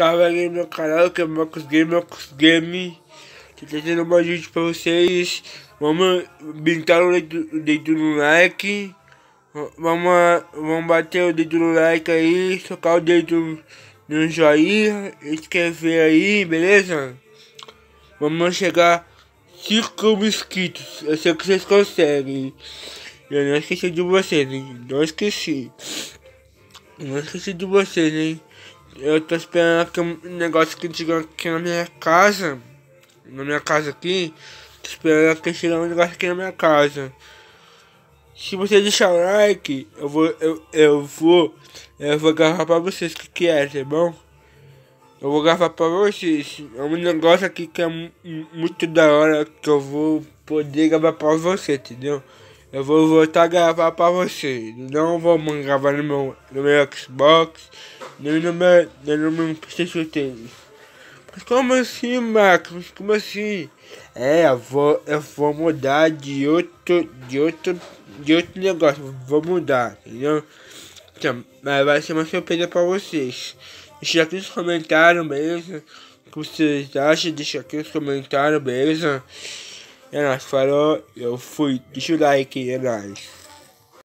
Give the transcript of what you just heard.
salve aí no meu canal que é Marcos Game, Marcos Game. Tô trazendo mais vídeo pra vocês. Vamos brincar o dedo, dedo no like. Vamos, vamos bater o dedo no like aí, socar o dedo no joinha, inscrever aí, beleza? Vamos chegar 5 mil inscritos. Eu sei que vocês conseguem. Eu não esqueci de vocês, hein? Não esqueci. Não esqueci de vocês, hein? Eu tô esperando que um negócio que chegou aqui na minha casa. Na minha casa aqui. Tô esperando que chegue um negócio aqui na minha casa. Se você deixar o like, eu vou. Eu, eu vou. Eu vou gravar pra vocês o que, que é, tá bom? Eu vou gravar pra vocês. É um negócio aqui que é muito da hora que eu vou poder gravar pra você, entendeu? Eu vou voltar a gravar pra vocês. Não vou gravar no meu, no meu Xbox, meu, nem no meu PlayStation 3. Mas como assim, Marcos? Como assim? É, eu vou, eu vou mudar de outro, de outro, de outro negócio. Vou mudar, entendeu? Então, mas vai ser uma surpresa pra vocês. Deixa aqui nos comentários, beleza? O que vocês acham? Deixa aqui nos comentários, beleza? É nóis, falou, eu fui. Deixa o like, é nóis.